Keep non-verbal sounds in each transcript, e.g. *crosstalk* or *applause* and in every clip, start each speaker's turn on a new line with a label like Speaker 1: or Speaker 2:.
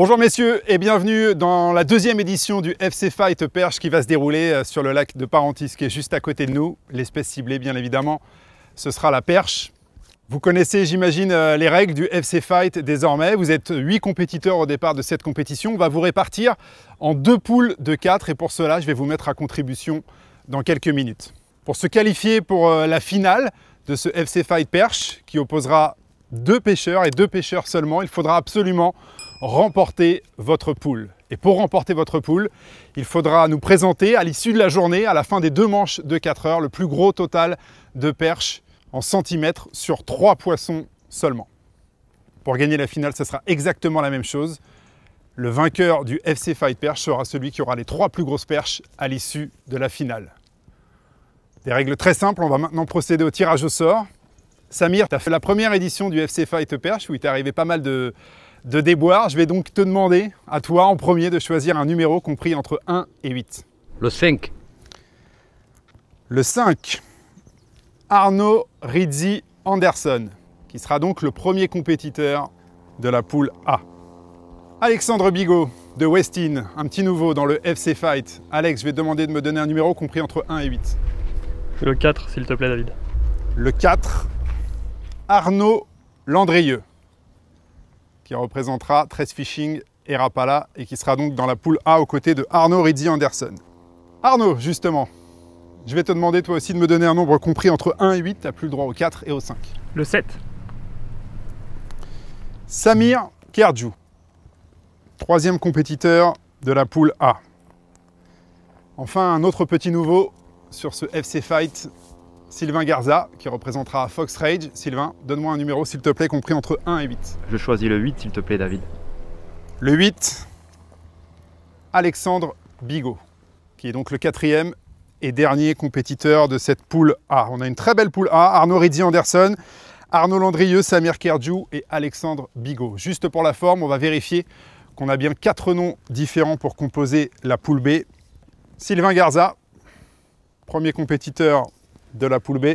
Speaker 1: Bonjour messieurs et bienvenue dans la deuxième édition du FC Fight Perche qui va se dérouler euh, sur le lac de Parentis qui est juste à côté de nous. L'espèce ciblée bien évidemment, ce sera la perche. Vous connaissez j'imagine euh, les règles du FC Fight désormais. Vous êtes 8 compétiteurs au départ de cette compétition. On va vous répartir en deux poules de 4 et pour cela je vais vous mettre à contribution dans quelques minutes. Pour se qualifier pour euh, la finale de ce FC Fight Perche qui opposera deux pêcheurs et deux pêcheurs seulement, il faudra absolument remporter votre poule. Et pour remporter votre poule, il faudra nous présenter à l'issue de la journée, à la fin des deux manches de 4 heures, le plus gros total de perches en centimètres sur trois poissons seulement. Pour gagner la finale, ce sera exactement la même chose. Le vainqueur du FC Fight Perche sera celui qui aura les trois plus grosses perches à l'issue de la finale. Des règles très simples, on va maintenant procéder au tirage au sort. Samir, tu as fait la première édition du FC Fight Perche où il arrivé pas mal de, de déboire. Je vais donc te demander, à toi en premier, de choisir un numéro compris entre 1 et 8.
Speaker 2: Le 5.
Speaker 1: Le 5, Arnaud Rizzi Anderson, qui sera donc le premier compétiteur de la poule A. Alexandre Bigot de Westin, un petit nouveau dans le FC Fight. Alex, je vais te demander de me donner un numéro compris entre 1 et 8.
Speaker 3: Le 4, s'il te plaît, David.
Speaker 1: Le 4, Arnaud Landrieux qui représentera 13 Fishing et Rapala et qui sera donc dans la poule A aux côtés de Arnaud Rizzi Anderson. Arnaud, justement, je vais te demander toi aussi de me donner un nombre compris entre 1 et 8, tu n'as plus le droit au 4 et au 5.
Speaker 3: Le 7.
Speaker 1: Samir Kerdjou, troisième compétiteur de la poule A. Enfin, un autre petit nouveau sur ce FC Fight, Sylvain Garza, qui représentera Fox Rage. Sylvain, donne-moi un numéro, s'il te plaît, compris entre 1 et 8.
Speaker 2: Je choisis le 8, s'il te plaît, David.
Speaker 1: Le 8, Alexandre Bigot, qui est donc le quatrième et dernier compétiteur de cette poule A. On a une très belle poule A, Arnaud Rizzi Anderson, Arnaud Landrieux, Samir Kerdjou et Alexandre Bigot. Juste pour la forme, on va vérifier qu'on a bien quatre noms différents pour composer la poule B. Sylvain Garza, premier compétiteur de la poule B.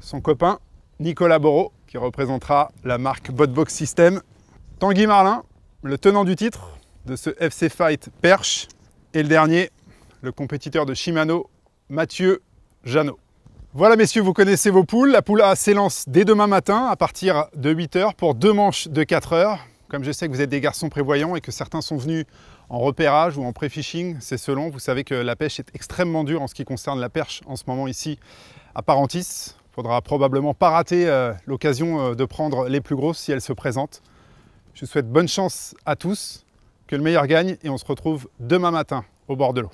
Speaker 1: Son copain, Nicolas Borot, qui représentera la marque Botbox System. Tanguy Marlin, le tenant du titre de ce FC Fight Perche. Et le dernier, le compétiteur de Shimano, Mathieu Janot. Voilà messieurs, vous connaissez vos poules. La poule A s'élance dès demain matin à partir de 8h pour deux manches de 4 heures. Comme je sais que vous êtes des garçons prévoyants et que certains sont venus en repérage ou en pré-fishing, c'est selon. Vous savez que la pêche est extrêmement dure en ce qui concerne la perche en ce moment ici à Parentis. Il faudra probablement pas rater euh, l'occasion euh, de prendre les plus grosses si elles se présentent. Je vous souhaite bonne chance à tous, que le meilleur gagne et on se retrouve demain matin au bord de l'eau.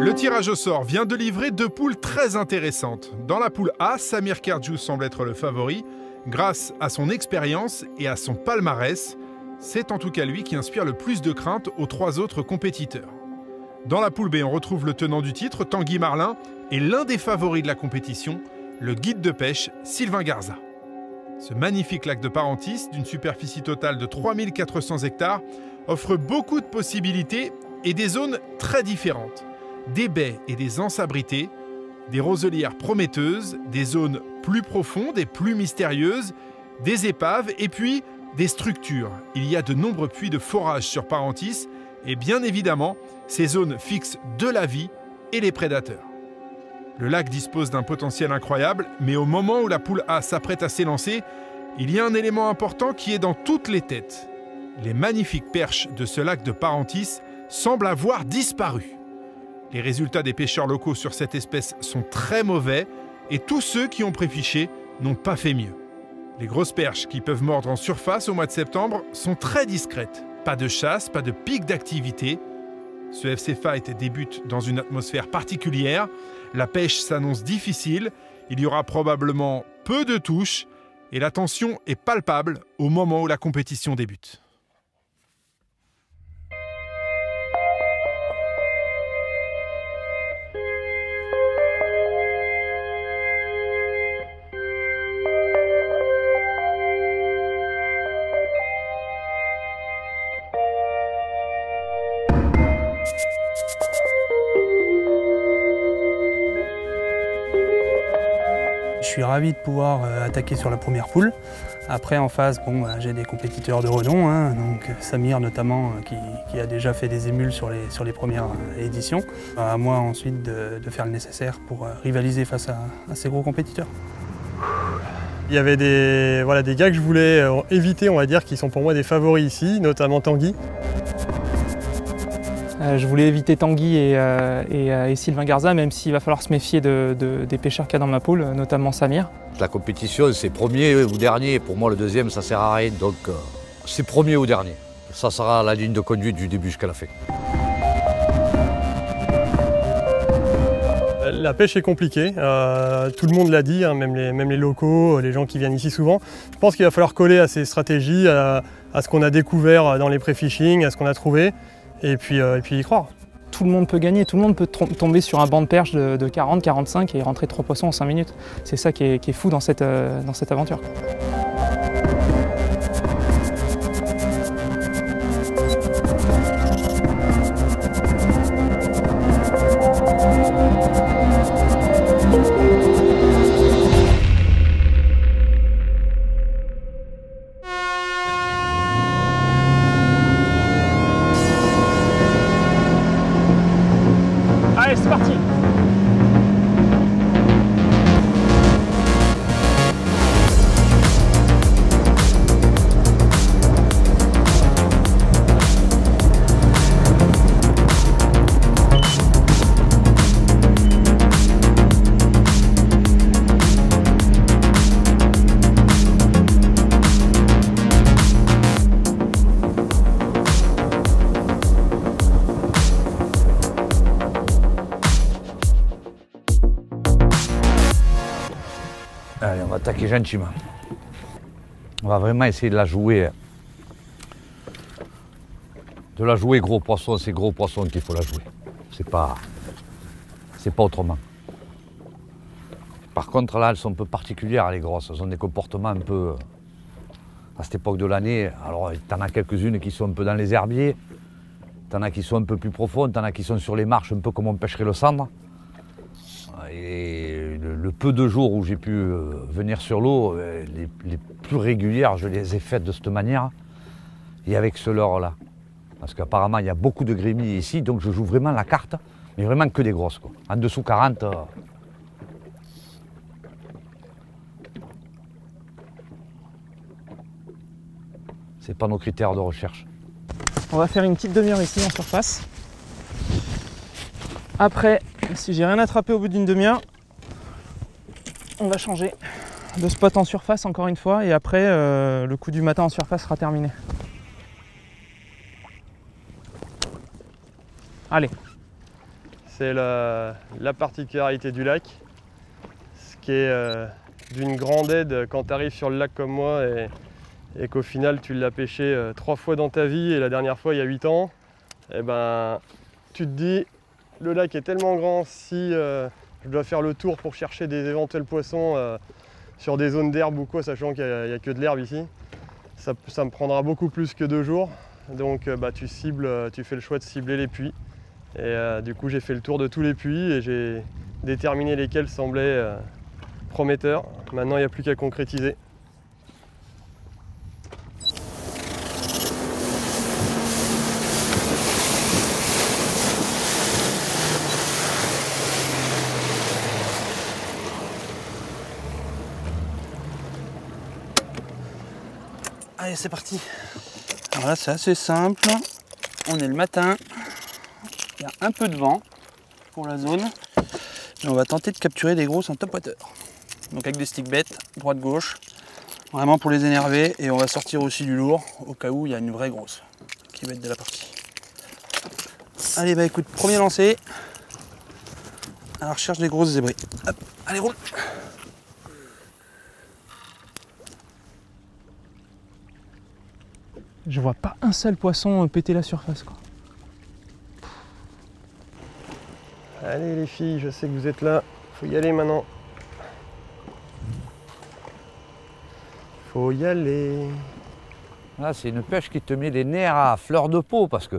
Speaker 1: Le tirage au sort vient de livrer deux poules très intéressantes. Dans la poule A, Samir Kerdjou semble être le favori. Grâce à son expérience et à son palmarès, c'est en tout cas lui qui inspire le plus de crainte aux trois autres compétiteurs. Dans la poule B, on retrouve le tenant du titre, Tanguy Marlin, et l'un des favoris de la compétition, le guide de pêche, Sylvain Garza. Ce magnifique lac de Parentis, d'une superficie totale de 3400 hectares, offre beaucoup de possibilités et des zones très différentes des baies et des ensabrités, des roselières prometteuses, des zones plus profondes et plus mystérieuses, des épaves et puis des structures. Il y a de nombreux puits de forage sur Parentis et bien évidemment ces zones fixes de la vie et les prédateurs. Le lac dispose d'un potentiel incroyable, mais au moment où la poule A s'apprête à s'élancer, il y a un élément important qui est dans toutes les têtes. Les magnifiques perches de ce lac de Parentis semblent avoir disparu. Les résultats des pêcheurs locaux sur cette espèce sont très mauvais et tous ceux qui ont préfiché n'ont pas fait mieux. Les grosses perches qui peuvent mordre en surface au mois de septembre sont très discrètes. Pas de chasse, pas de pic d'activité. Ce FC Fight débute dans une atmosphère particulière. La pêche s'annonce difficile. Il y aura probablement peu de touches et la tension est palpable au moment où la compétition débute.
Speaker 4: Suis ravi de pouvoir euh, attaquer sur la première poule. Après, en face, bon, bah, j'ai des compétiteurs de renom, hein, donc Samir notamment, euh, qui, a déjà fait des émules sur les, sur les premières euh, éditions. À moi ensuite de, faire le nécessaire pour euh, rivaliser face à, à ces gros compétiteurs.
Speaker 3: Il y avait des, voilà, des gars que je voulais euh, éviter, on va dire, qui sont pour moi des favoris ici, notamment Tanguy.
Speaker 5: Euh, je voulais éviter Tanguy et, euh, et, euh, et Sylvain Garza, même s'il va falloir se méfier de- de- des pêcheurs qu'il y a dans ma poule, notamment Samir.
Speaker 6: La compétition, c'est premier ou dernier. Pour moi, le deuxième, ça sert à rien. Donc, euh, c'est premier ou dernier. Ça sera la ligne de conduite du début jusqu'à la fin.
Speaker 3: La pêche est compliquée, euh, tout le monde l'a dit, hein, même, les, même les locaux, les gens qui viennent ici souvent. Je pense qu'il va falloir coller à ces stratégies, à, à ce qu'on a découvert dans les pré-fishing, à ce qu'on a trouvé, et puis, euh, et puis y croire.
Speaker 5: Tout le monde peut gagner, tout le monde peut tomber sur un banc de perche de, de 40, 45 et rentrer trois poissons en 5 minutes. C'est ça qui est, fou dans cette, euh, dans cette aventure.
Speaker 6: Gentiment. On va vraiment essayer de la jouer. De la jouer gros poisson, c'est gros poisson qu'il faut la jouer. C'est pas. C'est pas autrement. Par contre, là, elles sont un peu particulières, les grosses. Elles ont des comportements un peu. euh, À cette époque de l'année, alors, t'en as quelques-unes qui sont un peu dans les herbiers. T'en as qui sont un peu plus profondes. T'en as qui sont sur les marches, un peu comme on pêcherait le cendre. Et le, peu de jours où j'ai pu euh, venir sur l'eau, euh, les, les plus régulières, je les ai faites de cette manière et avec ce leurre-là. Parce qu'apparemment, il y a beaucoup de grémis ici, donc je joue vraiment la carte, mais vraiment que des grosses. Quoi. En dessous 40, euh, c'est pas nos critères de recherche.
Speaker 5: On va faire une petite demi-heure ici en surface. Après, si j'ai rien attrapé au bout d'une demi-heure, on va changer de spot en surface encore une fois et après euh, le coup du matin en surface sera terminé. Allez,
Speaker 3: C'est la, la particularité du lac, ce qui est euh, d'une grande aide quand tu arrives sur le lac comme moi et, et qu'au final tu l'as pêché euh, trois fois dans ta vie et la dernière fois il y a 8 ans, et ben tu te dis le lac est tellement grand si euh, je dois faire le tour pour chercher des éventuels poissons euh, sur des zones d'herbe ou quoi, sachant qu'il n'y a, que de l'herbe ici, ça, me prendra beaucoup plus que deux jours. Donc euh, bah, tu cibles, euh, tu fais le choix de cibler les puits. Et du coup, j'ai fait le tour de tous les puits et j'ai déterminé lesquels semblaient prometteurs. Maintenant, il n'y a plus qu'à concrétiser.
Speaker 4: C'est parti. Alors là, c'est assez simple. On est le matin. Il y a un peu de vent pour la zone. Et on va tenter de capturer des grosses en top water. Donc avec des stick bêtes, droite-gauche. Vraiment pour les énerver. Et on va sortir aussi du lourd au cas où il y a une vraie grosse qui va être de la partie. Allez, bah écoute, premier lancé. À la recherche des grosses zébris. Hop, allez, roule.
Speaker 5: Je vois pas un seul poisson euh, péter la surface. Quoi.
Speaker 3: Allez les filles, je sais que vous êtes là. Faut y aller maintenant. Faut y aller.
Speaker 6: Là, c'est une pêche qui te met les nerfs à fleur de peau parce que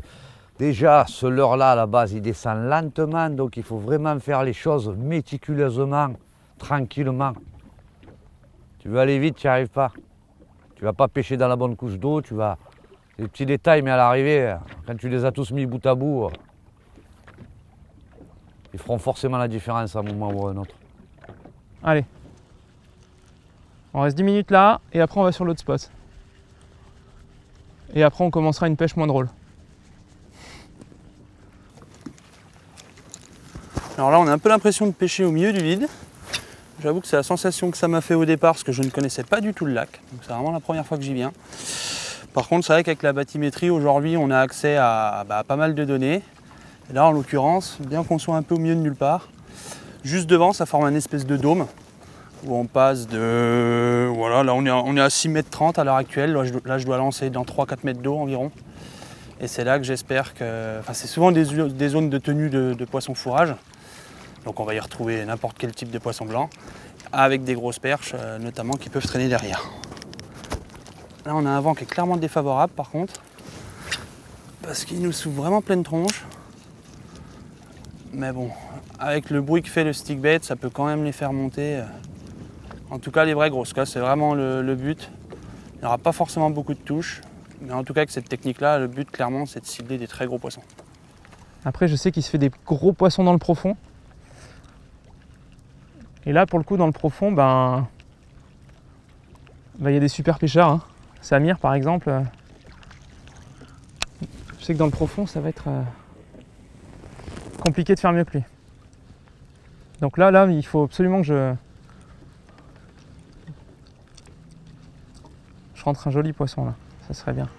Speaker 6: déjà, ce leurre-là, à la base, il descend lentement, donc il faut vraiment faire les choses méticuleusement, tranquillement. Tu veux aller vite, tu n'y arrives pas. Tu vas pas pêcher dans la bonne couche d'eau, tu vas. Les petits détails, mais à l'arrivée, quand tu les as tous mis bout à bout, ils feront forcément la différence à un moment ou à un autre.
Speaker 5: Allez. On reste 10 minutes là et après on va sur l'autre spot. Et après on commencera une pêche moins drôle.
Speaker 4: Alors là, on a un peu l'impression de pêcher au milieu du vide. J'avoue que c'est la sensation que ça m'a fait au départ parce que je ne connaissais pas du tout le lac. Donc c'est vraiment la première fois que j'y viens. Par contre, c'est vrai qu'avec la bathymétrie, aujourd'hui, on a accès à, bah, pas mal de données. Là, en l'occurrence, bien qu'on soit un peu au milieu de nulle part, juste devant, ça forme un espèce de dôme où on passe de. Voilà, là, on est à, on est à 6 mètres 30 à l'heure actuelle. Là je, dois lancer dans 3-4 mètres d'eau environ. Et c'est là que j'espère que. Enfin, c'est souvent des, des zones de tenue de, de poissons fourrage. Donc on va y retrouver n'importe quel type de poisson blanc, avec des grosses perches euh, notamment qui peuvent traîner derrière. Là on a un vent qui est clairement défavorable par contre, parce qu'il nous souffle vraiment pleine tronche. Mais bon, avec le bruit que fait le stickbait, ça peut quand même les faire monter. En tout cas les vraies grosses, c'est vraiment le, le but. Il n'y aura pas forcément beaucoup de touches, mais en tout cas avec cette technique-là, le but clairement c'est de cibler des très gros poissons.
Speaker 5: Après je sais qu'il se fait des gros poissons dans le profond. Et là pour le coup dans le profond, ben. ben, Il y a des super pêcheurs. hein. Samir par exemple. euh, Je sais que dans le profond ça va être euh, compliqué de faire mieux que lui. Donc là, là, il faut absolument que je. Je rentre un joli poisson là, ça serait bien.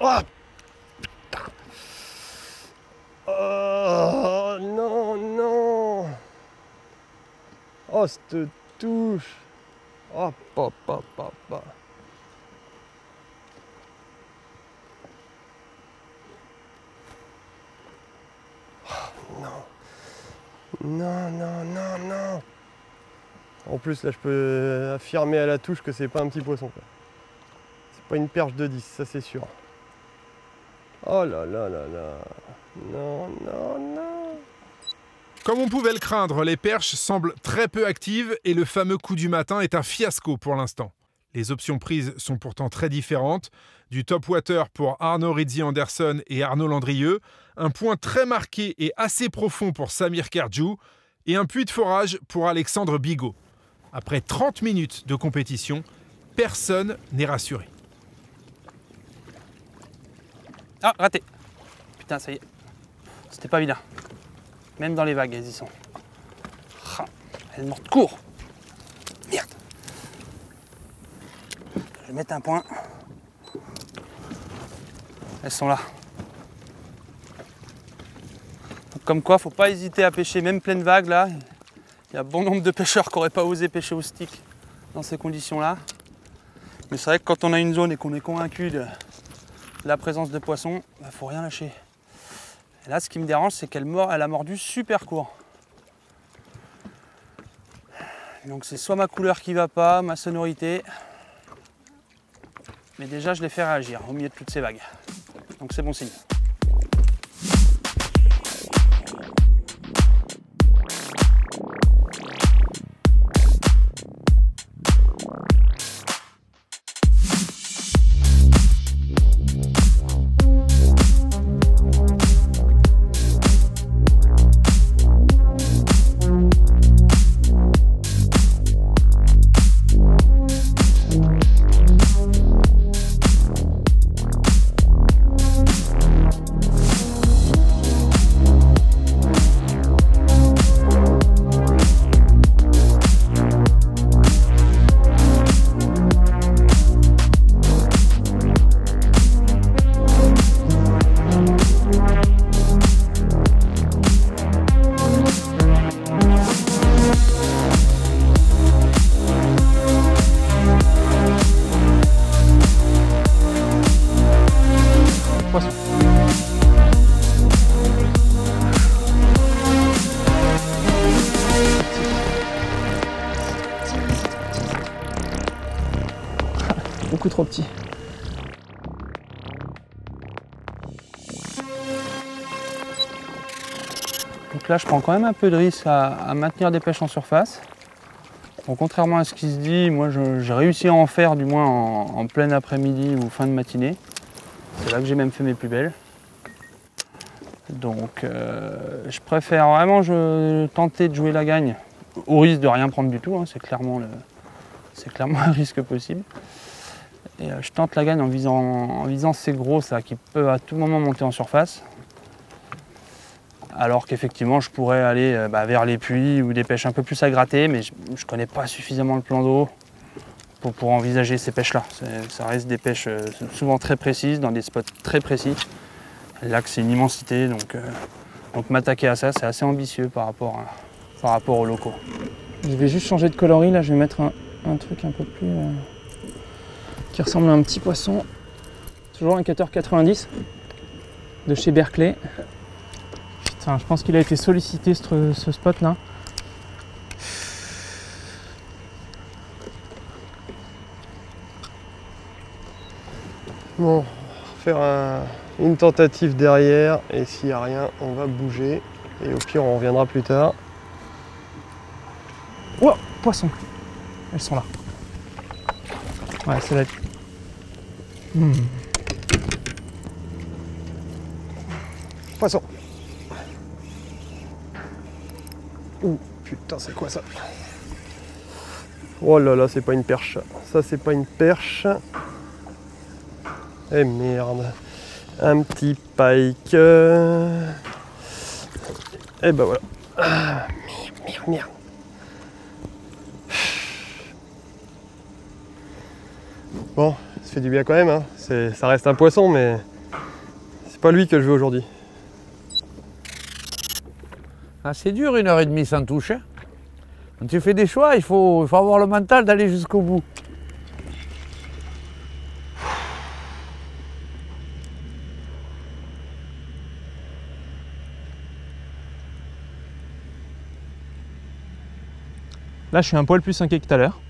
Speaker 3: Oh putain Oh non, non Cette touche Oh, papa, papa Oh, non Non, non, non, non En plus, là, je peux affirmer à la touche que c'est pas un petit poisson. C'est pas une perche de 10, ça c'est sûr. Oh là là là là. Non, non, non.
Speaker 7: Comme on pouvait le craindre, les perches semblent très peu actives et le fameux coup du matin est un fiasco pour l'instant. Les options prises sont pourtant très différentes. Du top water pour Arnaud Rizzi Anderson et Arnaud Landrieux, un point très marqué et assez profond pour Samir Kerjou et un puits de forage pour Alexandre Bigot. Après 30 minutes de compétition, personne n'est rassuré.
Speaker 4: Ah, raté. Putain, ça y est. C'était pas vilain. Même dans les vagues, elles y sont. Ah, elles mordent court. Merde. Je vais mettre un point. Elles sont là. Comme quoi, faut pas hésiter à pêcher, même pleine vague là. Il y a bon nombre de pêcheurs qui n'auraient pas osé pêcher au stick dans ces conditions-là. Mais c'est vrai que quand on a une zone et qu'on est convaincu de, la présence de poissons, il faut rien lâcher. Là, ce qui me dérange, c'est qu'elle a mordu super court. Donc c'est soit ma couleur qui va pas, ma sonorité. Mais déjà, je les fais réagir au milieu de toutes ces vagues. Donc c'est bon signe. trop petit. Donc là, je prends quand même un peu de risque à, maintenir des pêches en surface. Bon, contrairement à ce qui se dit, moi j'ai réussi à en faire du moins en, plein après-midi ou fin de matinée. C'est là que j'ai même fait mes plus belles. Donc euh, je préfère vraiment je, tenter de jouer la gagne au risque de rien prendre du tout. Hein. C'est clairement, le, clairement *laughs* un risque possible. Et euh, je tente la gagne en visant, ces gros ça qui peuvent à tout moment monter en surface. Alors qu'effectivement je pourrais aller euh, bah, vers les puits ou des pêches un peu plus à gratter, mais je ne connais pas suffisamment le plan d'eau pour, pour envisager ces pêches-là. Ça reste des pêches euh, souvent très précises, dans des spots très précis. Là c'est une immensité, donc, donc m'attaquer à ça c'est assez ambitieux par rapport, par rapport aux locaux.
Speaker 5: Je vais juste changer de coloris, là je vais mettre un, truc un peu plus... qui ressemble à un petit poisson. Toujours un cutter 90 de chez Berkeley. Putain, je pense qu'il a été sollicité ce, ce spot là.
Speaker 3: Bon, on va faire un- une tentative derrière et s'il n'y a rien, on va bouger. Et au pire, on reviendra plus tard.
Speaker 5: Oh, poisson Elles sont là. Ouais, c'est là. Hmm.
Speaker 3: Poisson. Ouh, putain, c'est quoi ça? Oh là là, c'est pas une perche. Ça, c'est pas une perche. Eh merde. Un petit pike. Eh ben voilà. Ah, merde, merde, merde. Bon, ça fait du bien quand même. Hein. Ça reste un poisson, mais c'est pas lui que je veux aujourd'hui.
Speaker 6: Ah, c'est dur une heure et demie sans touche. hein. Quand tu fais des choix, il faut, il faut avoir le mental d'aller jusqu'au bout.
Speaker 5: Là, je suis un poil plus inquiet que tout à l'heure.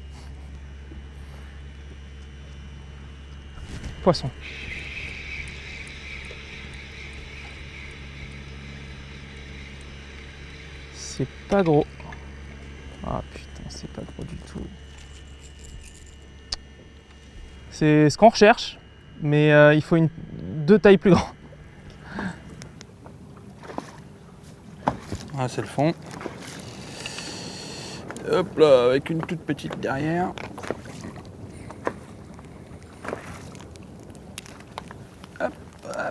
Speaker 5: C'est pas gros. Ah putain, c'est pas gros du tout. C'est ce qu'on recherche, mais euh, il faut une deux tailles plus grandes.
Speaker 4: Voilà, c'est le fond. Hop là, avec une toute petite derrière. La.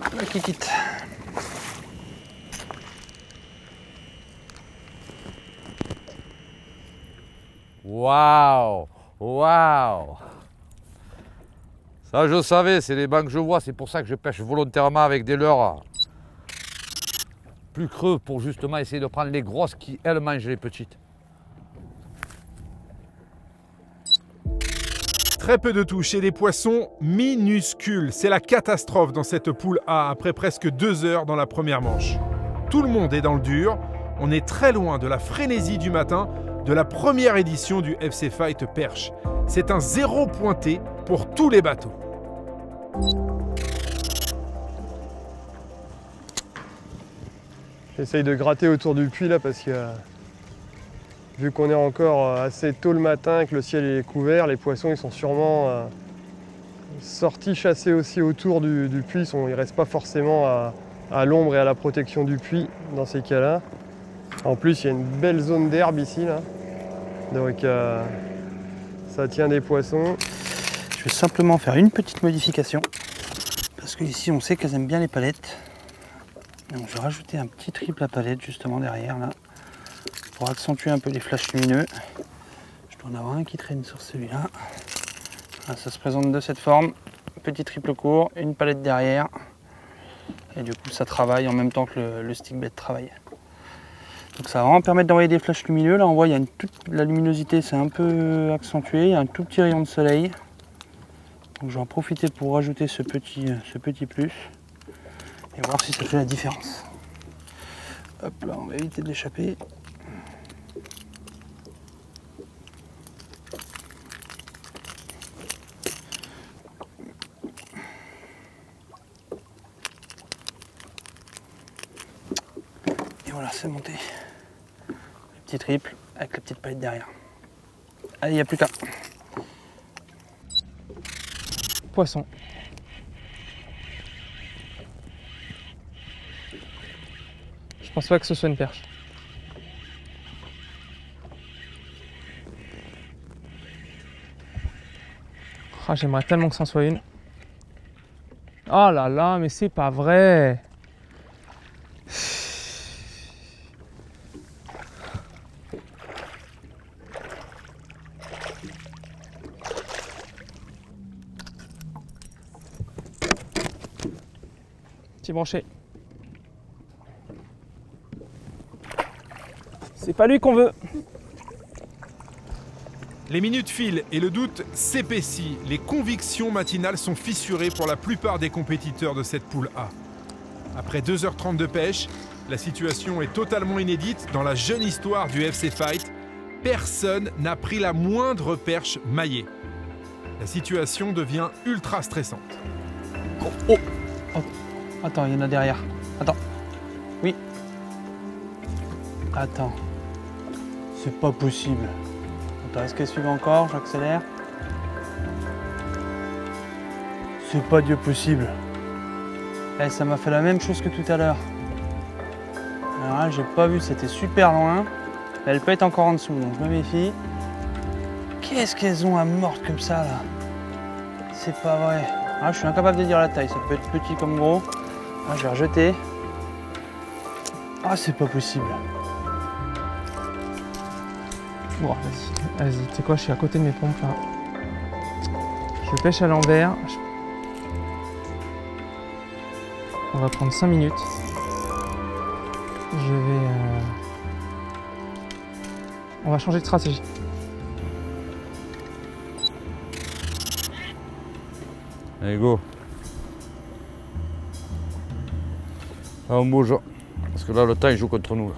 Speaker 6: Waouh Waouh Ça, je savais, c'est les bancs que je vois. C'est pour ça que je pêche volontairement avec des leurres plus creux pour justement essayer de prendre les grosses qui, elles, mangent les petites.
Speaker 7: Très peu de touches et des poissons minuscules. C'est la catastrophe dans cette poule A après presque deux heures dans la première manche. Tout le monde est dans le dur. On est très loin de la frénésie du matin de la première édition du FC Fight Perche. C'est un zéro pointé pour tous les bateaux.
Speaker 3: J'essaye de gratter autour du puits là parce que euh, vu qu'on est encore euh, assez tôt le matin et que le ciel est couvert, les poissons ils sont sûrement euh, sortis chasser aussi autour du, puits. Ils Ils restent pas forcément à, à l'ombre et à la protection du puits dans ces cas-là. En plus il y a une belle zone d'herbe ici là. Donc euh, ça tient des poissons.
Speaker 4: Je vais simplement faire une petite modification. Parce que ici on sait qu'elles aiment bien les palettes. Donc je vais rajouter un petit triple à palette justement derrière là. Pour accentuer un peu les flashs lumineux. Je dois en avoir un qui traîne sur celui-là. Voilà, ça se présente de cette forme. Petit triple court, une palette derrière. Et du coup ça travaille en même temps que le, stick bait travaille. Donc ça va vraiment permettre d'envoyer des flashs lumineux. Là on voit il y a une toute, la luminosité c'est un peu accentué, il y a un tout petit rayon de soleil. Donc je vais en profiter pour rajouter ce petit, ce petit plus et voir si ça fait la différence. Hop là, on va éviter de l'échapper. Et voilà, c'est monté. Le petit triple avec la petite palette derrière. Allez, il n'y a plus qu'un.
Speaker 5: Poisson. Je pense pas que ce soit une perche. Ah, J'aimerais tellement que c'en soit une. Oh là là, mais c'est pas vrai. Petit branché. C'est pas lui qu'on veut.
Speaker 7: Les minutes filent et le doute s'épaissit. Les convictions matinales sont fissurées pour la plupart des compétiteurs de cette poule A. Après 2h30 de pêche, la situation est totalement inédite dans la jeune histoire du FC Fight. Personne n'a pris la moindre perche maillée. La situation devient ultra stressante.
Speaker 4: Oh, oh. Attends, il y en a derrière. Attends. Oui. Attends. C'est pas possible. Attends, est-ce qu'elle suit encore? J'accélère. C'est pas Dieu possible. Eh, ça m'a fait la même chose que tout à l'heure. Alors là, j'ai pas vu, c'était super loin. Elle peut être encore en dessous, donc je me méfie. Qu'est-ce qu'elles ont à morte comme ça là? C'est pas vrai. Ah, je suis incapable de dire la taille, ça peut être petit comme gros. Ah, je vais rejeter. Ah, c'est pas possible.
Speaker 5: Bon, vas-y, vas-y. Tu sais quoi, je suis à côté de mes pompes là. Je pêche à l'envers. On va prendre 5 minutes. Je vais. euh, On va changer de stratégie.
Speaker 6: Allez, go. On bouge. Parce que là, le temps, joue contre nous.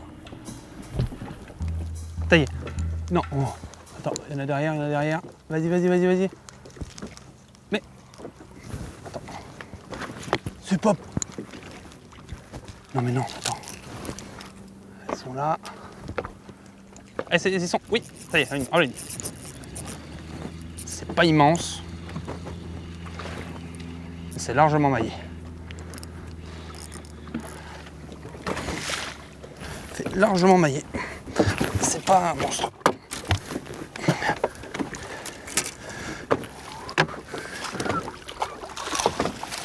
Speaker 4: Taillé. Non. Attends, il y en a derrière, il y en a derrière. Vas-y, vas-y, vas-y, vas-y. Mais. Attends. C'est pas. Non, mais non, attends. Elles sont là. Elles, c'est- elles sont. Oui, ça y est, une. Allez. C'est pas immense. C'est largement maillé. C'est largement maillé. C'est pas un monstre.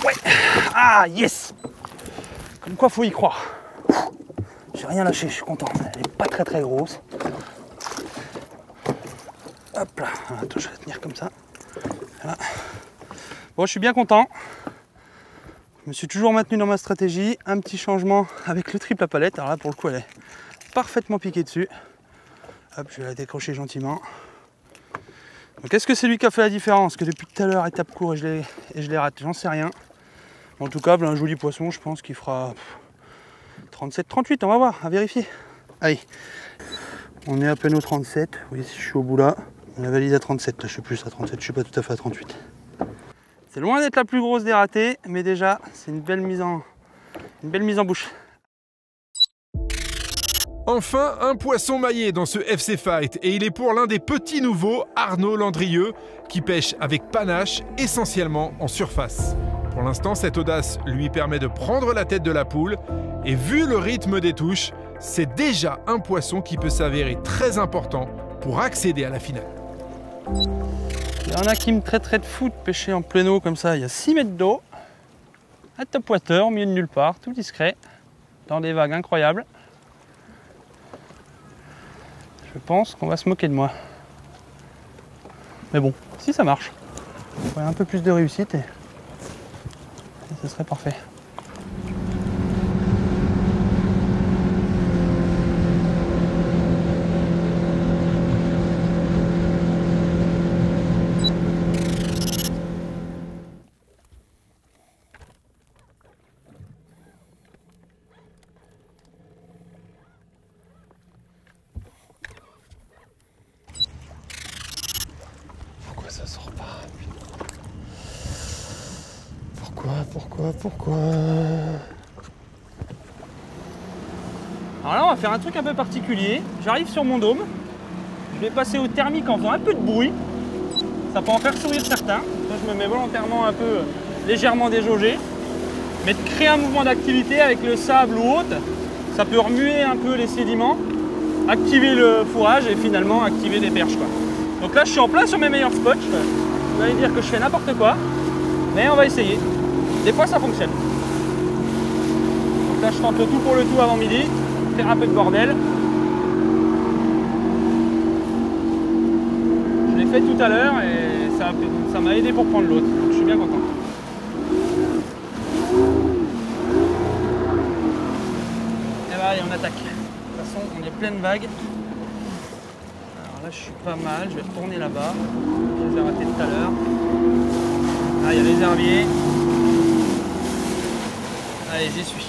Speaker 4: Ouais. Ah, yes Comme quoi, faut y croire. J'ai rien lâché, je suis content. Elle est pas très très grosse. Hop là. Attends, je vais tenir comme ça. Voilà. Bon, je suis bien content. Je me suis toujours maintenu dans ma stratégie. Un petit changement avec le triple à palette. Alors là, pour le coup, elle est parfaitement piquée dessus. Hop, je vais la décrocher gentiment. Donc est-ce que c'est lui qui a fait la différence? Que depuis tout à l'heure, étape court et je les, rate J'en sais rien. En tout cas, un joli poisson, je pense qu'il fera 37-38, on va voir, à vérifier. Allez, on est à peine au 37. Vous voyez si je suis au bout là. On la valide à 37, là je suis plus à 37, je suis pas tout à fait à 38. C'est loin d'être la plus grosse des ratées, mais déjà, c'est une belle mise en, une belle mise en bouche.
Speaker 7: Enfin, un poisson maillé dans ce FC Fight et il est pour l'un des petits nouveaux, Arnaud Landrieux, qui pêche avec panache, essentiellement en surface. Pour l'instant, cette audace lui permet de prendre la tête de la poule et vu le rythme des touches, c'est déjà un poisson qui peut s'avérer très important pour accéder à la finale.
Speaker 4: Il y en a qui me traiteraient de fou de pêcher en plein eau comme ça. Il y a 6 mètres d'eau, un top water au milieu de nulle part, tout discret, dans des vagues incroyables. Je pense qu'on va se moquer de moi. Mais bon, si ça marche, faudrait un peu plus de réussite et ce serait parfait.
Speaker 3: Pourquoi ça sort pas putain Pourquoi, pourquoi,
Speaker 4: Alors là, on va faire un truc un peu particulier. J'arrive sur mon dôme. Je vais passer au thermique en faisant un peu de bruit. Ça peut en faire sourire certains. Moi, je me mets volontairement un peu légèrement déjaugé. Mais de créer un mouvement d'activité avec le sable ou autre, ça peut remuer un peu les sédiments, activer le fourrage et finalement activer des perches. Donc là, je suis en plein sur mes meilleurs spots. Vous allez dire que je fais n'importe quoi, mais on va essayer. Des fois, ça fonctionne. Donc là, je tente le tout pour le tout avant midi, faire un peu de bordel. Je l'ai fait tout à l'heure et ça ça m'a aidé pour prendre l'autre. Donc je suis bien content. Et bah allez, on attaque. De toute façon, on est pleine vague. Alors là, je suis pas mal. Je vais retourner là-bas. Je les ai tout à l'heure. Ah, il y a les herbiers. Allez, j'y suis.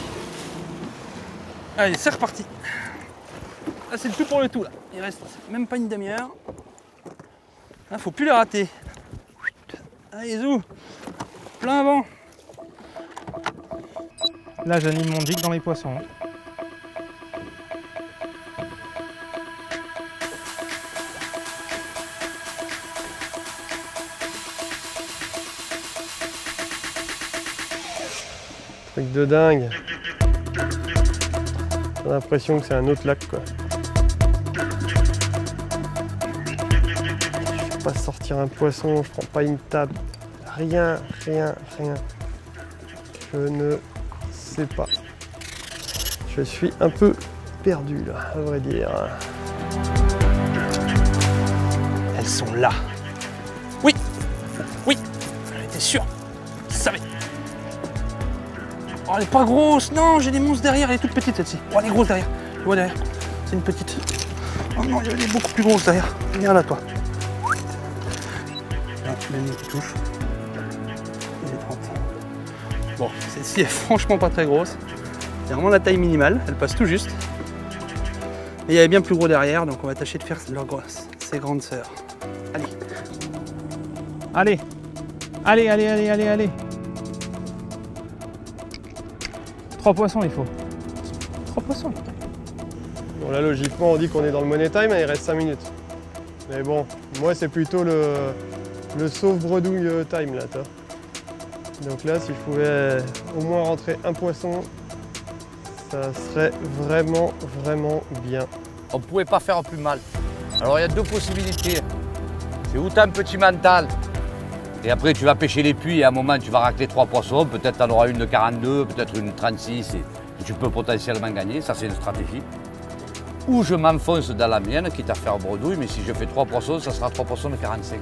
Speaker 4: Allez, c'est reparti. Là, c'est le tout pour le tout. Il reste même pas une demi-heure. Là, faut plus les rater. Allez, zou. Plein vent.
Speaker 5: Là, j'anime mon jig dans les poissons.
Speaker 3: De dingue. J'ai l'impression que c'est un autre lac quoi. Je peux pas sortir un poisson, je prends pas une table. Rien, rien, rien. Je ne sais pas. Je suis un peu perdu là, à vrai dire.
Speaker 4: Elles sont là. Oh, elle est pas grosse. Non, j'ai des monstres derrière. Elle est toute petite celle-ci. Oh, elle est grosse derrière. Tu vois derrière. C'est une petite. Oh non, elle est beaucoup plus grosse derrière. Viens là, toi. Là, tu l'as mis qui touche. Est 30. Bon, celle-ci est franchement pas très grosse. C'est vraiment la taille minimale. Elle passe tout juste. Et il y avait bien plus gros derrière, donc on va tâcher de faire leur grosse, ses grandes sœurs. Allez.
Speaker 5: Allez Allez, allez, allez, allez, allez Trois poissons, il faut. Trois poissons.
Speaker 3: Bon là logiquement on dit qu'on est dans le money time et il reste 5 minutes. Mais bon, moi c'est plutôt le, le sauve bredouille euh, time là, toi. Donc là si je pouvais au moins rentrer un poisson, ça serait vraiment vraiment bien.
Speaker 6: On ne pouvait pas faire plus mal. Alors il y a deux possibilités. C'est ou tu as un petit mental, et après tu vas pêcher les puits, et à un moment tu vas racler trois poissons, peut-être tu en auras une de 42, peut-être une de 36, et, tu peux potentiellement gagner, ça c'est une stratégie. Ou je m'enfonce dans la mienne, quitte à faire bredouille, mais si je fais trois poissons, ça sera trois poissons de 45.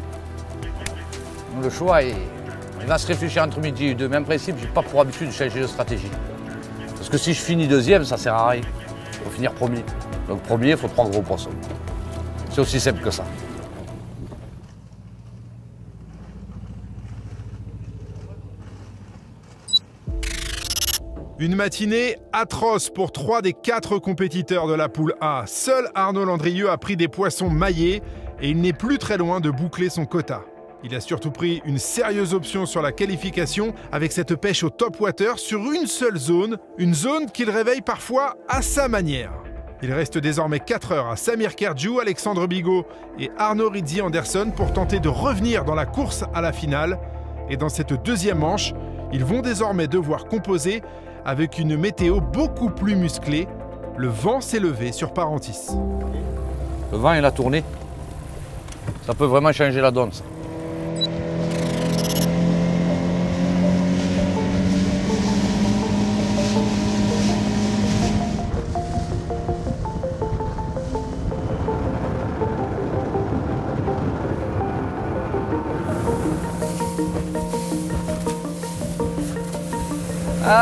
Speaker 6: Donc, le choix est. Il va se réfléchir entre midi et deux. Même principe, je n'ai pas pour habitude de changer de stratégie. Parce que si je finis deuxième, ça sert à rien. Il faut finir premier. Donc premier, il faut trois gros poissons. C'est aussi simple que ça.
Speaker 7: Une matinée atroce pour trois des quatre compétiteurs de la poule A. Seul Arnaud Landrieux a pris des poissons maillés et il n'est plus très loin de boucler son quota. Il a surtout pris une sérieuse option sur la qualification avec cette pêche au top water sur une seule zone, une zone qu'il réveille parfois à sa manière. Il reste désormais 4 heures à Samir Kerjou, Alexandre Bigot et Arnaud Rizzi Anderson pour tenter de revenir dans la course à la finale. Et dans cette deuxième manche, ils vont désormais devoir composer avec une météo beaucoup plus musclée. Le vent s'est levé sur Parentis.
Speaker 6: Le vent, il a tourné. Ça peut vraiment changer la donne.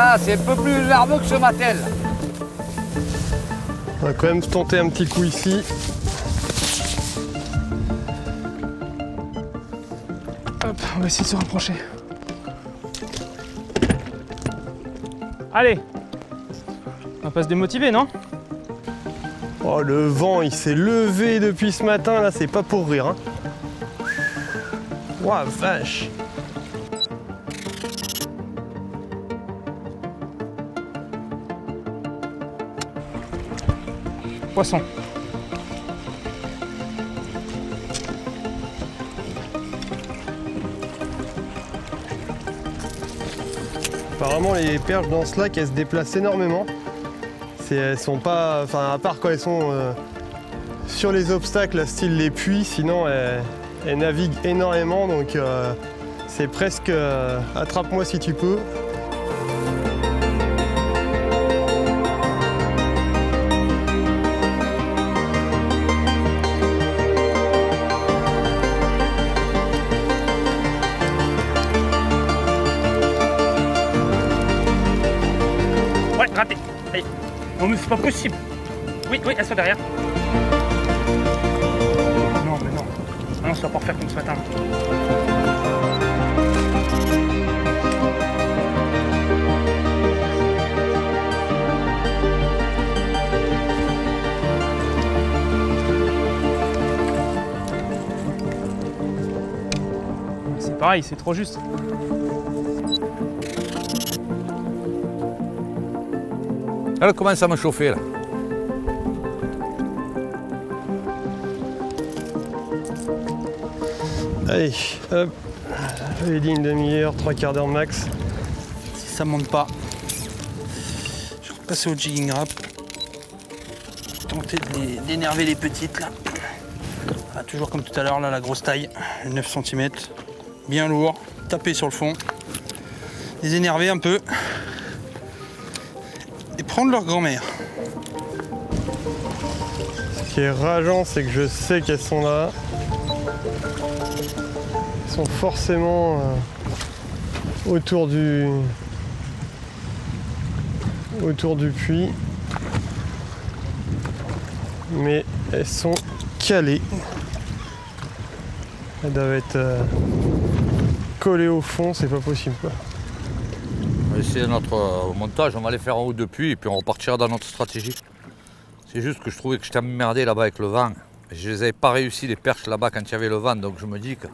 Speaker 6: Ah, c'est un peu plus nerveux que ce matin.
Speaker 3: On va quand même tenter un petit coup ici.
Speaker 5: Hop, on va essayer de se rapprocher. Allez On va pas se démotiver, non?
Speaker 3: Oh le vent il s'est levé depuis ce matin là, c'est pas pour rire. Hein. Ouah vache Apparemment, les perches dans ce lac, elles se déplacent énormément. Elles sont pas. Enfin, à part quand elles sont euh, sur les obstacles, style les puits, sinon elles, elles naviguent énormément. Donc, euh, c'est presque euh, attrape-moi si tu peux.
Speaker 5: Pas possible. Oui, oui, soit derrière. Non, mais non. Ah non, ça va pas refaire comme ce matin. C'est pareil, c'est trop juste.
Speaker 6: Elle commence à me chauffer là.
Speaker 3: Allez, hop. J'avais dit une demi-heure, trois quarts d'heure max.
Speaker 4: Si ça monte pas, je vais passer au jigging wrap. Tenter d'énerver les petites là. Ah, toujours comme tout à l'heure, là, la grosse taille, 9 cm, bien lourd, taper sur le fond, les énerver un peu prendre leur grand-mère.
Speaker 3: Ce qui est rageant, c'est que je sais qu'elles sont là. Elles sont forcément euh, autour du autour du puits. Mais elles sont calées. Elles doivent être euh, collées au fond, c'est pas possible quoi.
Speaker 6: Essayer notre euh, montage, on va aller faire ou deux puits et puis on repartira dans notre stratégie. C'est juste que je trouvais que j'étais emmerdé là-bas avec le vent. Je les avais pas réussi les perches là-bas quand il y avait le vent, donc je me dis que.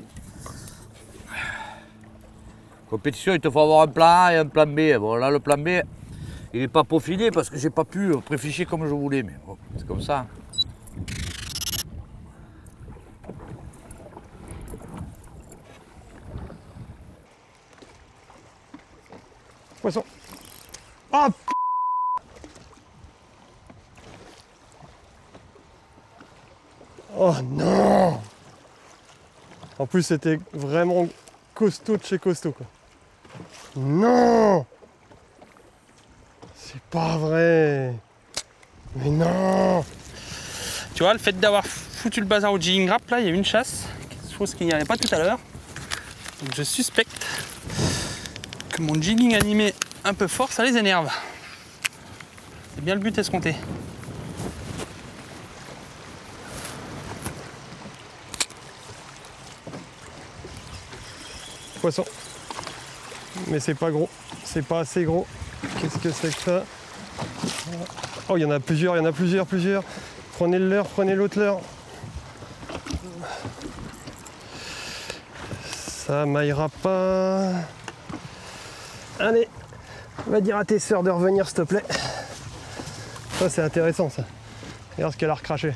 Speaker 6: Compétition, il te faut avoir un plan A et un plan B. Bon là le plan B, il n'est pas peaufiné parce que j'ai pas pu préficher comme je voulais, mais bon, c'est comme ça.
Speaker 3: P- Oh non. En plus c'était vraiment costaud de chez costaud quoi. Non. C'est pas vrai. Mais non.
Speaker 4: Tu vois, le fait d'avoir foutu le bazar au jigging là, il y a une chasse, chose qu'il n'y avait pas tout à l'heure. Je suspecte mon jigging animé un peu fort, ça les énerve. C'est bien le but escompté.
Speaker 3: Poisson. Mais c'est pas gros. C'est pas assez gros. Qu'est-ce que c'est que ça? Oh, il y en a plusieurs, il y en a plusieurs, plusieurs. Prenez le leur, prenez l'autre leur. Ça m'aillera pas. Allez, va dire à tes sœurs de revenir, s'il te plaît. Ça, c'est intéressant, ça. Regarde ce qu'elle a recraché.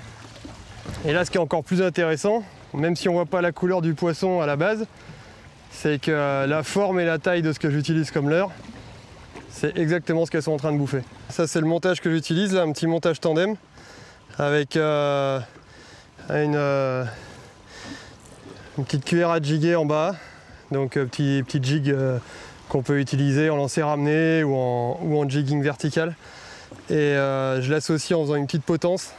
Speaker 3: Et là, ce qui est encore plus intéressant, même si on voit pas la couleur du poisson à la base, c'est que euh, la forme et la taille de ce que j'utilise comme leurre, c'est exactement ce qu'elles sont en train de bouffer. Ça c'est le montage que j'utilise, là, un petit montage tandem avec euh, une, euh, une petite cuillère à jiguer en bas, donc euh, petit, petit jig euh, qu'on peut utiliser en lancer ramené ou en, jigging vertical. Et euh, je l'associe en faisant une petite potence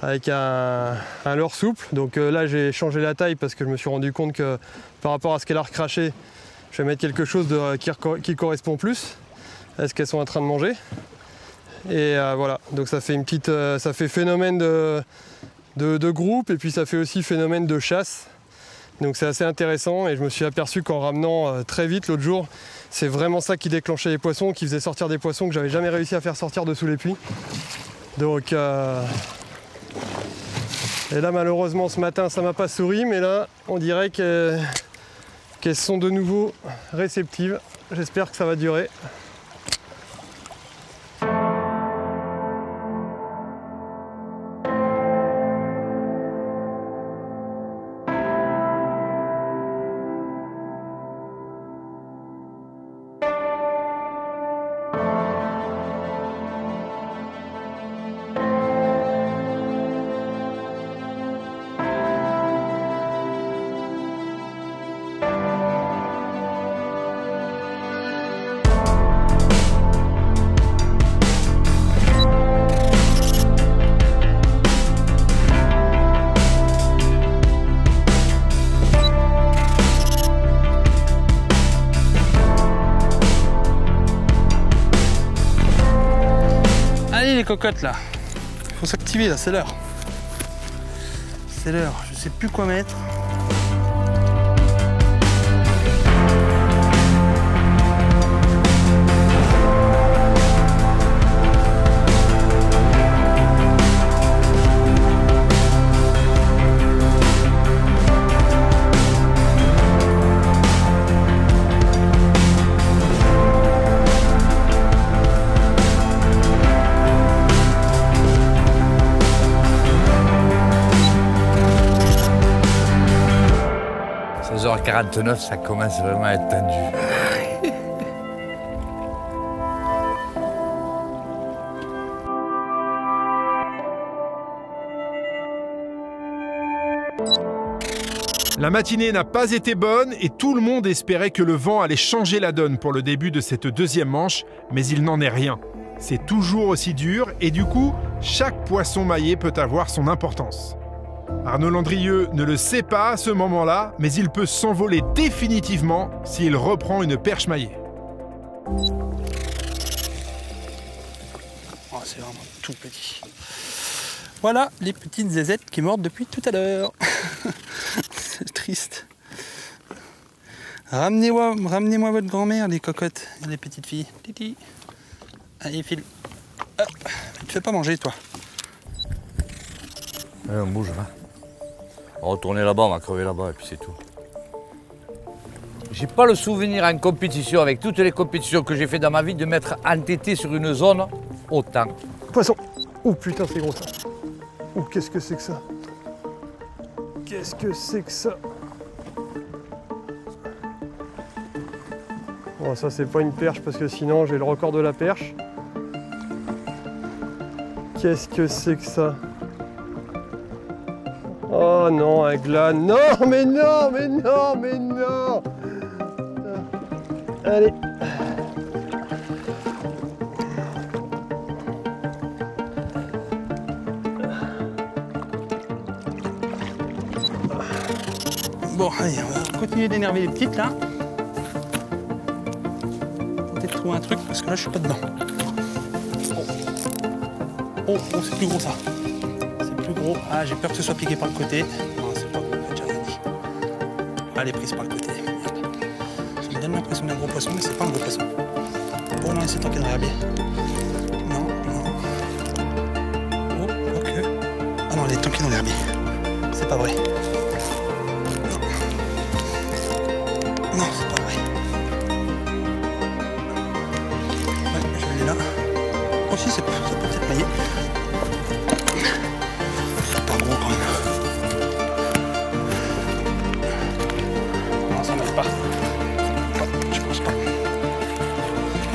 Speaker 3: avec un, un leurre souple. Donc euh, là j'ai changé la taille parce que je me suis rendu compte que par rapport à ce qu'elle a recraché, je vais mettre quelque chose de- qui, correspond plus à ce qu'elles sont en train de manger. Et euh, voilà, donc ça fait une petite, ça fait phénomène de, de groupe et puis ça fait aussi phénomène de chasse. Donc c'est assez intéressant et je me suis aperçu qu'en ramenant euh, très vite l'autre jour, c'est vraiment ça qui déclenchait les poissons, qui faisait sortir des poissons que j'avais jamais réussi à faire sortir de sous les puits. Donc euh, et là malheureusement ce matin ça m'a pas souri mais là on dirait que- qu'elles sont de nouveau réceptives. J'espère que ça va durer.
Speaker 4: Cocottes là. Il faut s'activer là, c'est l'heure. C'est l'heure, je sais plus quoi mettre.
Speaker 6: 49 ça commence vraiment à être tendu.
Speaker 7: La matinée n'a pas été bonne et tout le monde espérait que le vent allait changer la donne pour le début de cette deuxième manche, mais il n'en est rien. C'est toujours aussi dur et du coup, chaque poisson maillé peut avoir son importance. Arnaud Landrieux ne le sait pas à ce moment-là, mais il peut s'envoler définitivement s'il reprend une perche maillée.
Speaker 4: Oh, c'est vraiment tout petit. Voilà les petites zézettes qui mordent depuis tout à l'heure. *laughs* c'est triste. Ramenez-moi ramenez votre grand-mère, les cocottes, les petites filles. Titi. Allez, file. Hop. Tu fais pas manger, toi.
Speaker 6: Allez, on bouge là. On va retourner là-bas, on va crever là-bas et puis c'est tout. J'ai pas le souvenir en compétition, avec toutes les compétitions que j'ai fait dans ma vie, de m'être entêté sur une zone autant.
Speaker 3: Poisson Oh putain, c'est gros ça Oh, qu'est-ce que c'est que ça? Qu'est-ce que c'est que ça? Bon, ça, c'est pas une perche parce que sinon, j'ai le record de la perche. Qu'est-ce que c'est que ça? Oh non, un gland. Non, mais non, mais non, mais non Allez.
Speaker 4: Bon, allez, on va continuer d'énerver les petites là. Peut-être trouver un truc parce que là je suis pas dedans. Oh, oh, oh c'est plus gros ça. Ah, j'ai peur que ce soit piqué par le côté. Non, c'est pas j'ai déjà dit. Elle est prise par le côté. Ça me donne l'impression d'un gros poisson, mais c'est pas un gros poisson. Bon, non, c'est tant qu'il y a de Non, non. Oh, ok. Ah non, elle est tanquée dans l'herbier. C'est pas vrai.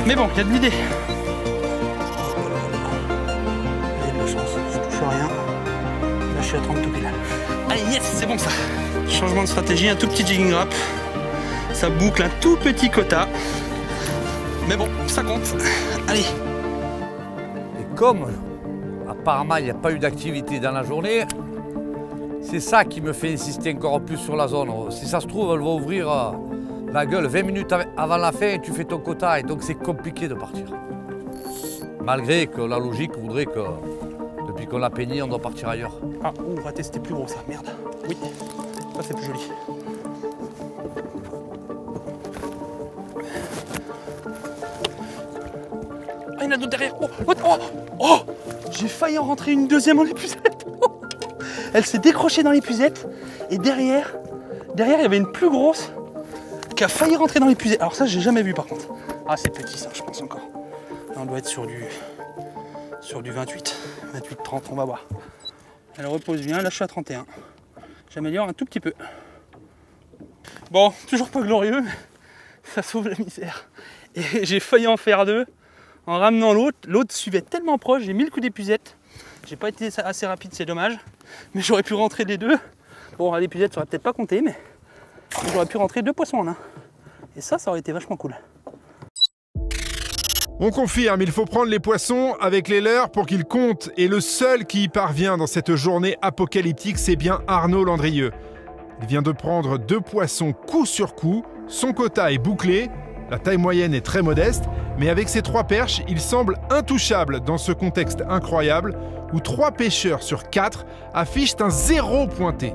Speaker 4: Mais bon, il y a de l'idée. J'ai de la chance, je touche à rien. Là, je suis à 30 tout pile. Allez, yes, c'est bon ça. Changement de stratégie, un tout petit jigging wrap. Ça boucle un tout petit quota. Mais bon, ça compte. Allez,
Speaker 6: Et comme apparemment il n'y a pas eu d'activité dans la journée, c'est ça qui me fait insister encore plus sur la zone. Si ça se trouve, elle va ouvrir euh, la gueule 20 minutes av- avant la fin tu fais ton quota et donc c'est compliqué de partir. Malgré que la logique voudrait que depuis qu'on l'a peigné, on doit partir ailleurs.
Speaker 4: Ah, on va tester plus gros ça, merde. Oui, ça c'est plus joli. Ah, il y en a d'autres derrière. Oh, oh, oh, J'ai failli en rentrer une deuxième dans l'épuisette. Oh. *laughs* Elle s'est décrochée dans l'épuisette et derrière, derrière il y avait une plus grosse a failli rentrer dans l'épuisette. Alors ça, j'ai jamais vu par contre. Ah, c'est petit ça, je pense encore. Là, on doit être sur du sur du 28, 28, 30, on va voir. Elle repose bien, là je suis à 31. J'améliore un tout petit peu. Bon, toujours pas glorieux, mais ça sauve la misère. Et *laughs* j'ai failli en faire deux en ramenant l'autre. L'autre suivait tellement proche, j'ai mis le coup d'épuisette. J'ai pas été assez rapide, c'est dommage. Mais j'aurais pu rentrer les deux. Bon, l'épuisette, ça aurait peut-être pas compté, mais j'aurais pu rentrer deux poissons un. Et ça, ça aurait été vachement cool.
Speaker 7: On confirme, il faut prendre les poissons avec les leurs pour qu'ils comptent. Et le seul qui y parvient dans cette journée apocalyptique, c'est bien Arnaud Landrieux. Il vient de prendre deux poissons coup sur coup, son quota est bouclé, La taille moyenne est très modeste, mais avec ses trois perches, il semble intouchable dans ce contexte incroyable où trois pêcheurs sur quatre affichent un zéro pointé.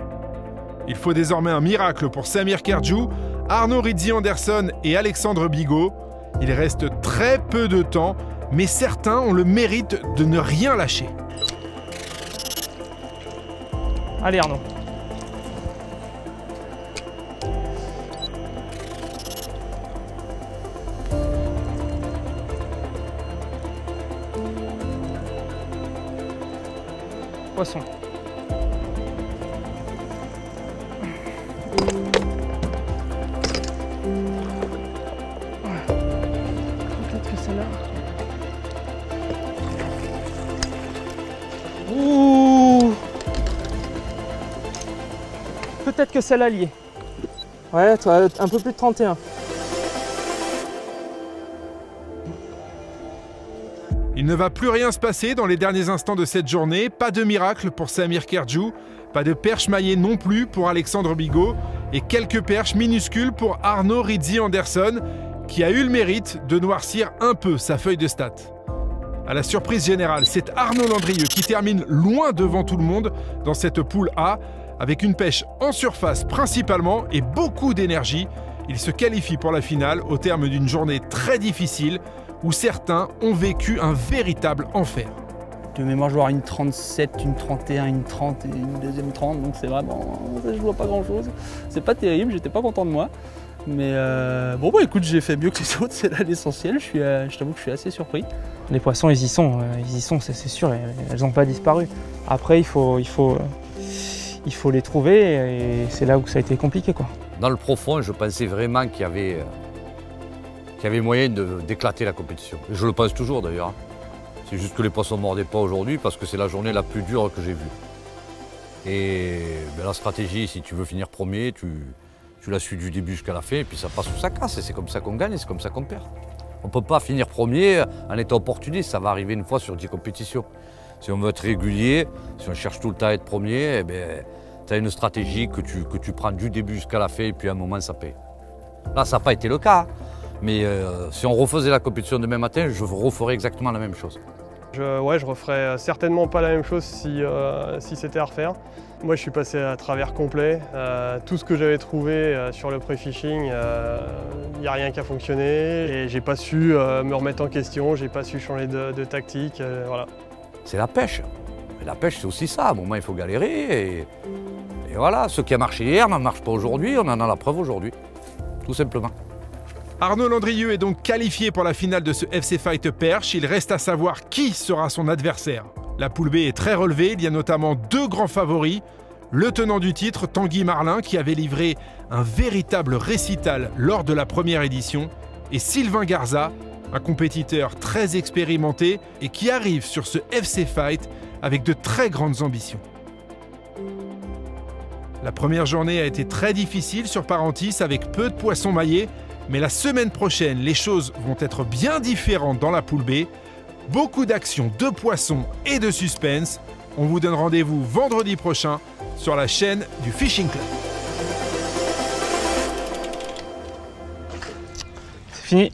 Speaker 7: Il faut désormais un miracle pour Samir Kerjou, Arnaud Rizzi Anderson et Alexandre Bigot. Il reste très peu de temps, mais certains ont le mérite de ne rien lâcher.
Speaker 5: Allez Arnaud. Poisson. Peut-être que celle-là. Ouh Peut-être que celle-là liée. Ouais, toi, un peu plus de 31.
Speaker 7: Il ne va plus rien se passer dans les derniers instants de cette journée. Pas de miracle pour Samir Kerjou, pas de perche maillée non plus pour Alexandre Bigot, et quelques perches minuscules pour Arnaud Rizzi Anderson, qui a eu le mérite de noircir un peu sa feuille de stats. À la surprise générale, c'est Arnaud Landrieux qui termine loin devant tout le monde dans cette poule A, avec une pêche en surface principalement et beaucoup d'énergie. Il se qualifie pour la finale au terme d'une journée très difficile où certains ont vécu un véritable enfer.
Speaker 4: De mémoire, je dois avoir une 37, une 31, une 30 et une deuxième 30, donc c'est vraiment. Je vois pas grand chose. C'est pas terrible, j'étais pas content de moi. Mais euh, bon, bah écoute, j'ai fait mieux que les *laughs* autres, c'est là l'essentiel. Je, suis, euh, je t'avoue que je suis assez surpris.
Speaker 5: Les poissons, ils y sont, euh, ils y sont, c'est sûr, elles n'ont pas disparu. Après, il faut, il, faut, il faut les trouver et c'est là où ça a été compliqué. Quoi.
Speaker 6: Dans le profond, je pensais vraiment qu'il y avait, euh, qu'il y avait moyen d'éclater la compétition. Et je le pense toujours d'ailleurs. hein. C'est juste que les poissons ne mordaient pas aujourd'hui parce que c'est la journée la plus dure que j'ai vue. Et ben, la stratégie, si tu veux finir premier, tu, tu la suis du début jusqu'à la fin et puis ça passe ou ça casse. Et c'est comme ça qu'on gagne et c'est comme ça qu'on perd. On ne peut pas finir premier en étant opportuniste. Ça va arriver une fois sur 10 compétitions. Si on veut être régulier, si on cherche tout le temps à être premier, eh ben, tu as une stratégie que tu, que tu prends du début jusqu'à la fin et puis à un moment ça paye. Là, ça n'a pas été le cas. Mais euh, si on refaisait la compétition demain matin, je referais exactement la même chose.
Speaker 3: Je, ouais, je referais certainement pas la même chose si, euh, si c'était à refaire. Moi, je suis passé à travers complet. Euh, tout ce que j'avais trouvé euh, sur le pré-fishing, il n'y a rien qui a fonctionné. Et j'ai pas su euh, me remettre en question, j'ai pas su changer de, de tactique. euh, voilà.
Speaker 6: C'est la pêche. Et la pêche, c'est aussi ça. À un moment, il faut galérer. Et, et voilà, ce qui a marché hier ne marche pas aujourd'hui. On en a la preuve aujourd'hui. Tout simplement.
Speaker 7: Arnaud Landrieux est donc qualifié pour la finale de ce FC Fight Perche. Il reste à savoir qui sera son adversaire. La poule B est très relevée, il y a notamment deux grands favoris. Le tenant du titre, Tanguy Marlin, qui avait livré un véritable récital lors de la première édition, et Sylvain Garza, un compétiteur très expérimenté et qui arrive sur ce FC Fight avec de très grandes ambitions. La première journée a été très difficile sur Parentis avec peu de poissons maillés, mais la semaine prochaine, les choses vont être bien différentes dans la poule B. Beaucoup d'actions, de poissons et de suspense. On vous donne rendez-vous vendredi prochain sur la chaîne du Fishing Club.
Speaker 5: C'est fini.